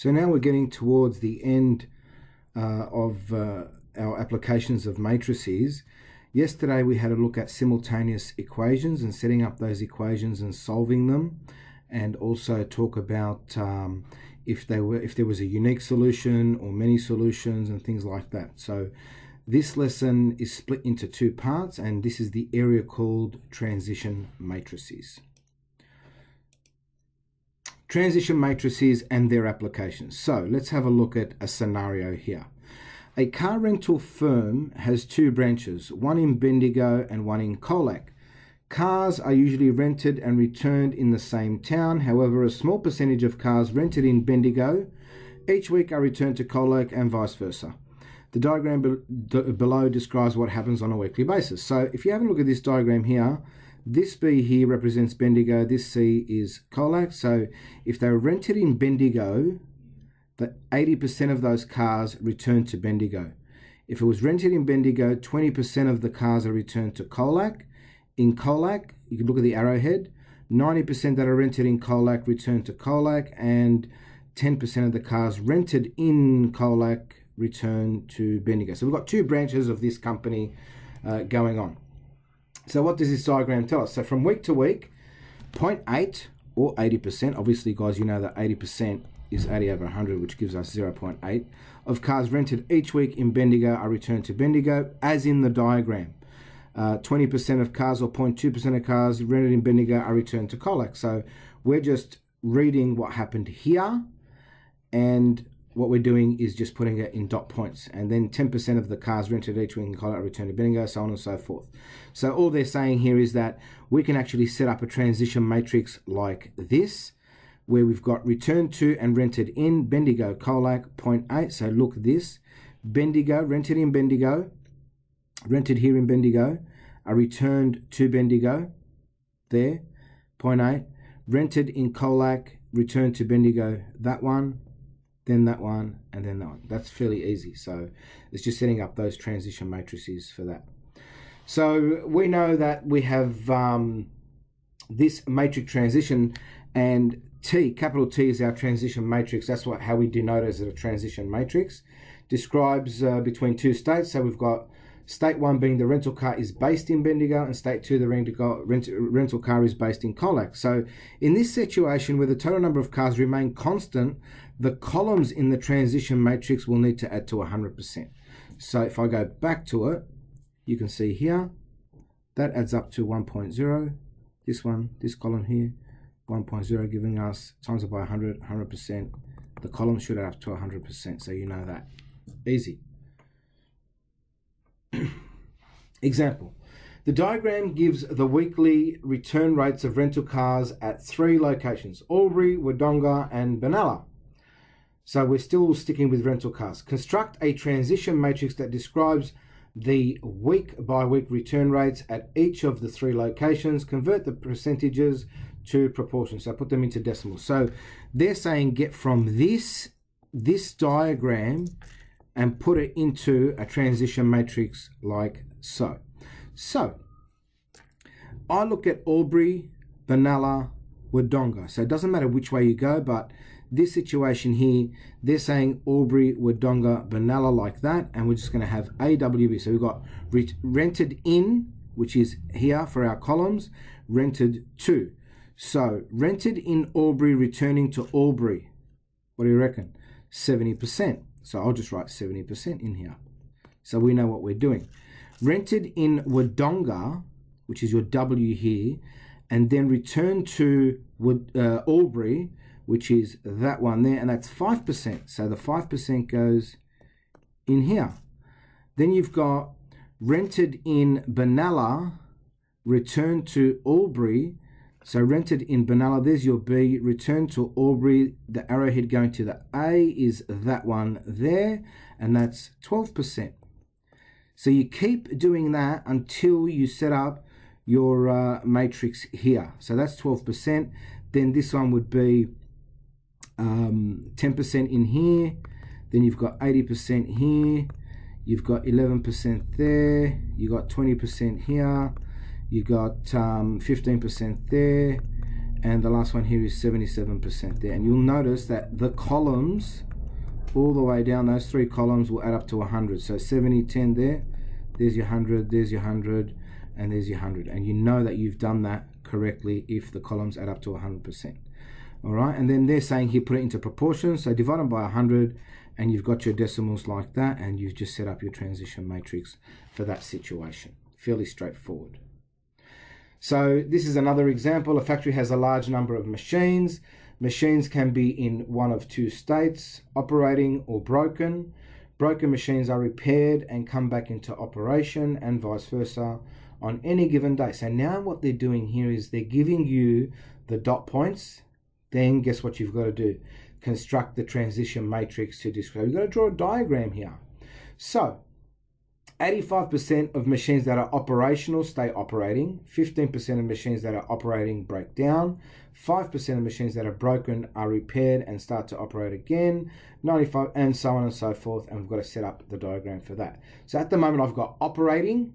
So now we're getting towards the end uh, of uh, our applications of matrices. Yesterday we had a look at simultaneous equations and setting up those equations and solving them and also talk about um, if they were if there was a unique solution or many solutions and things like that. So this lesson is split into two parts and this is the area called transition matrices transition matrices and their applications. So let's have a look at a scenario here. A car rental firm has two branches, one in Bendigo and one in Colac. Cars are usually rented and returned in the same town. However, a small percentage of cars rented in Bendigo each week are returned to Colac and vice versa. The diagram be below describes what happens on a weekly basis. So if you have a look at this diagram here, this B here represents Bendigo, this C is Colac. So if they were rented in Bendigo, that 80% of those cars return to Bendigo. If it was rented in Bendigo, 20% of the cars are returned to Colac. In Colac, you can look at the arrowhead, 90% that are rented in Colac return to Colac, and 10% of the cars rented in Colac return to Bendigo. So we've got two branches of this company uh, going on. So what does this diagram tell us? So from week to week, 0.8 or 80%, obviously guys, you know that 80% is 80 over 100, which gives us 0.8, of cars rented each week in Bendigo are returned to Bendigo, as in the diagram. 20% uh, of cars or 0.2% of cars rented in Bendigo are returned to Colac. So we're just reading what happened here and what we're doing is just putting it in dot points and then 10% of the cars rented each week in Colorado return to Bendigo, so on and so forth. So all they're saying here is that we can actually set up a transition matrix like this where we've got returned to and rented in Bendigo, Colac, 0.8. So look this, Bendigo, rented in Bendigo, rented here in Bendigo, are returned to Bendigo, there, 0.8, rented in Colac, returned to Bendigo, that one, then that one, and then that one. That's fairly easy. So it's just setting up those transition matrices for that. So we know that we have um, this matrix transition and T, capital T is our transition matrix. That's what how we denote it as a transition matrix. Describes uh, between two states. So we've got State one being the rental car is based in Bendigo, and state two, the rental, rental car is based in Colac. So, in this situation where the total number of cars remain constant, the columns in the transition matrix will need to add to 100%. So, if I go back to it, you can see here that adds up to 1.0. This one, this column here, 1.0, giving us times it by 100, 100%. The column should add up to 100%. So, you know that. Easy. Example. The diagram gives the weekly return rates of rental cars at three locations, Albury, Wodonga and Benalla. So we're still sticking with rental cars. Construct a transition matrix that describes the week by week return rates at each of the three locations. Convert the percentages to proportions. So put them into decimals. So they're saying get from this, this diagram and put it into a transition matrix like so. So, I look at Albury, Benalla, Wodonga. So it doesn't matter which way you go, but this situation here, they're saying Albury, Wodonga, Benalla like that, and we're just going to have AWB. So we've got rented in, which is here for our columns, rented to. So rented in Albury returning to Albury. What do you reckon? 70%. So I'll just write 70% in here. So we know what we're doing. Rented in Wodonga, which is your W here, and then return to uh, Albury, which is that one there, and that's 5%. So the 5% goes in here. Then you've got rented in Benalla, return to Albury, so rented in Benalla, there's your B. Return to Albury, the arrowhead going to the A is that one there, and that's 12%. So you keep doing that until you set up your uh, matrix here. So that's 12%. Then this one would be 10% um, in here. Then you've got 80% here. You've got 11% there. You've got 20% here you got 15% um, there and the last one here is 77% there and you'll notice that the columns all the way down those three columns will add up to 100 so 70 10 there there's your 100 there's your 100 and there's your 100 and you know that you've done that correctly if the columns add up to 100% all right? And then they're saying here put it into proportion so divide them by 100 and you've got your decimals like that and you've just set up your transition matrix for that situation. Fairly straightforward. So this is another example. A factory has a large number of machines. Machines can be in one of two states operating or broken broken machines are repaired and come back into operation and vice versa on any given day so now what they're doing here is they're giving you the dot points then guess what you've got to do? Construct the transition matrix to describe. You've got to draw a diagram here. So 85% of machines that are operational stay operating, 15% of machines that are operating break down, 5% of machines that are broken are repaired and start to operate again, 95 and so on and so forth, and we've got to set up the diagram for that. So at the moment I've got operating,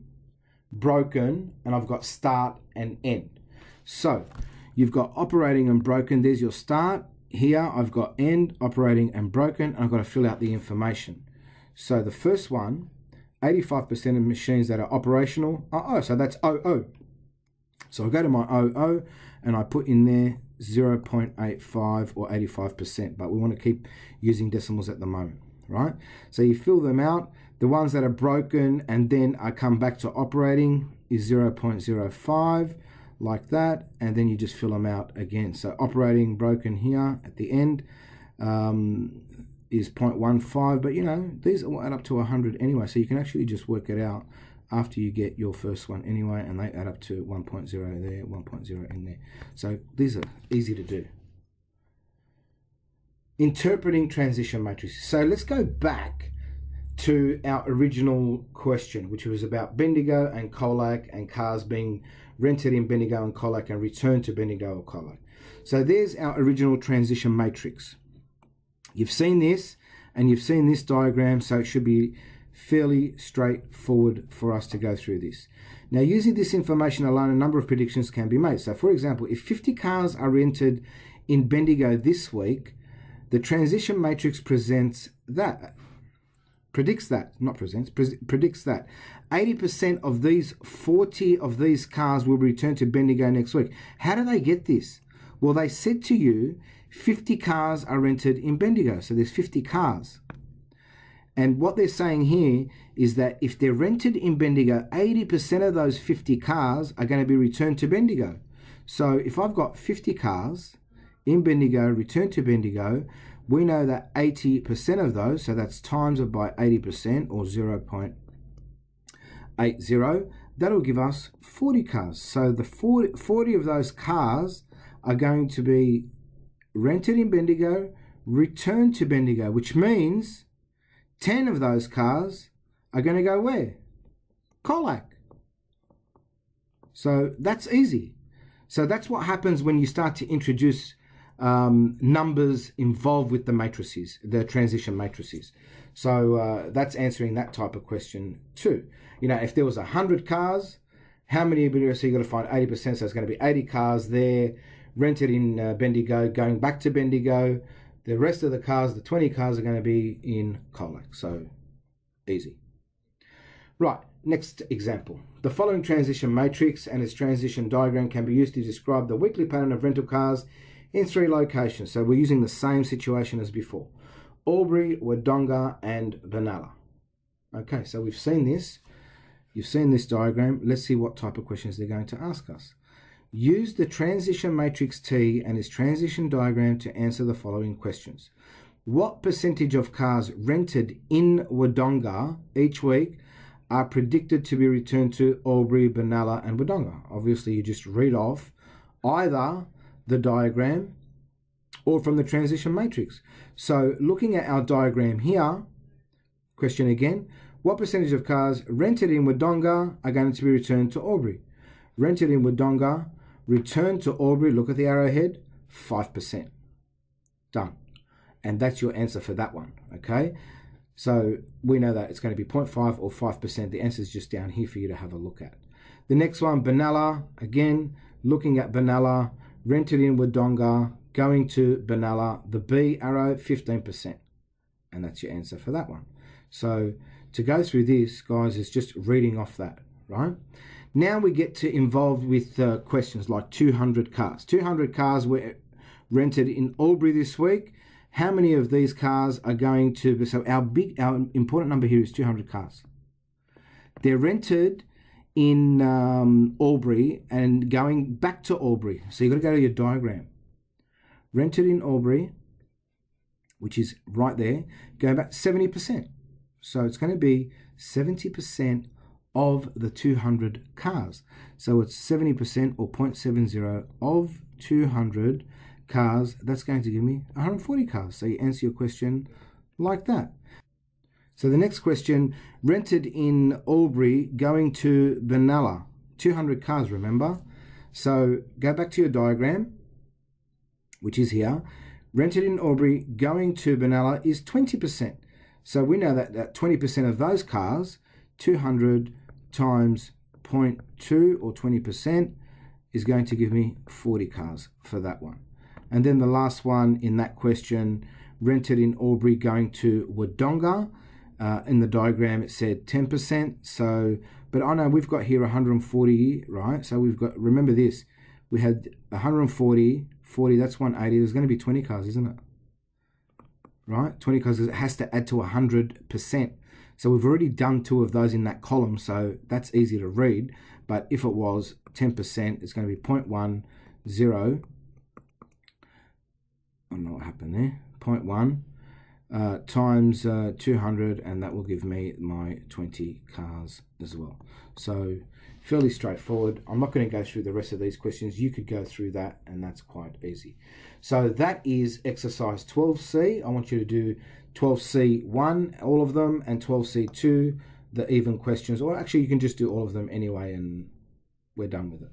broken, and I've got start and end. So You've got operating and broken. There's your start. Here I've got end, operating and broken. And I've got to fill out the information. So the first one, 85% of machines that are operational are O. So that's OO. So I go to my OO and I put in there 0.85 or 85%, but we want to keep using decimals at the moment, right? So you fill them out. The ones that are broken and then I come back to operating is 0.05 like that and then you just fill them out again so operating broken here at the end um, is 0.15 but you know these will add up to 100 anyway so you can actually just work it out after you get your first one anyway and they add up to 1.0 there 1.0 in there so these are easy to do interpreting transition matrices so let's go back to our original question which was about Bendigo and Colac and cars being rented in Bendigo and Colac and returned to Bendigo or Colac. So there's our original transition matrix. You've seen this and you've seen this diagram, so it should be fairly straightforward for us to go through this. Now, using this information alone, a number of predictions can be made. So, for example, if 50 cars are rented in Bendigo this week, the transition matrix presents that predicts that, not presents, pre predicts that 80% of these 40 of these cars will return to Bendigo next week. How do they get this? Well, they said to you 50 cars are rented in Bendigo. So there's 50 cars. And what they're saying here is that if they're rented in Bendigo, 80% of those 50 cars are going to be returned to Bendigo. So if I've got 50 cars in Bendigo, returned to Bendigo, we know that 80% of those, so that's times it by 80% or 0.80, that'll give us 40 cars. So the 40, 40 of those cars are going to be rented in Bendigo, returned to Bendigo, which means 10 of those cars are going to go where? Colac. So that's easy. So that's what happens when you start to introduce um, numbers involved with the matrices, the transition matrices. So uh, that's answering that type of question too. You know, if there was 100 cars, how many so you got to find 80%, so it's going to be 80 cars there, rented in uh, Bendigo, going back to Bendigo. The rest of the cars, the 20 cars, are going to be in Colac. So easy. Right, next example. The following transition matrix and its transition diagram can be used to describe the weekly pattern of rental cars in three locations. So we're using the same situation as before. Albury, Wodonga, and Benalla. Okay, so we've seen this. You've seen this diagram. Let's see what type of questions they're going to ask us. Use the transition matrix T and its transition diagram to answer the following questions. What percentage of cars rented in Wodonga each week are predicted to be returned to Albury, Benalla, and Wodonga? Obviously, you just read off either the diagram or from the transition matrix. So looking at our diagram here, question again, what percentage of cars rented in Wodonga are going to be returned to Albury? Rented in Wodonga, returned to Albury, look at the arrowhead, 5%. Done. And that's your answer for that one, okay? So we know that it's going to be 0.5 or 5%. The answer is just down here for you to have a look at. The next one, Benalla, again, looking at Benalla, rented in Wodonga, going to Benalla, the B arrow, 15%. And that's your answer for that one. So to go through this, guys, is just reading off that, right? Now we get to involved with uh, questions like 200 cars. 200 cars were rented in Albury this week. How many of these cars are going to be, so our big, our important number here is 200 cars. They're rented in um, Albury and going back to Albury. So you've got to go to your diagram. Rented in Albury, which is right there, going back 70%. So it's going to be 70% of the 200 cars. So it's 70% or 0.70 of 200 cars. That's going to give me 140 cars. So you answer your question like that. So the next question, rented in Albury going to Benalla. 200 cars, remember? So go back to your diagram, which is here. Rented in Albury going to Benalla is 20%. So we know that, that 20% of those cars, 200 times 0.2 or 20% is going to give me 40 cars for that one. And then the last one in that question, rented in Albury going to Wodonga. Uh, in the diagram, it said 10%. So, but I know we've got here 140, right? So we've got, remember this, we had 140, 40, that's 180. There's going to be 20 cars, isn't it? Right? 20 cars, it has to add to 100%. So we've already done two of those in that column, so that's easy to read. But if it was 10%, it's going to be 0.10. I don't know what happened there. 0.1 uh, times uh, 200 and that will give me my 20 cars as well. So fairly straightforward. I'm not going to go through the rest of these questions. You could go through that and that's quite easy. So that is exercise 12C. I want you to do 12C1, all of them, and 12C2, the even questions. Or actually you can just do all of them anyway and we're done with it.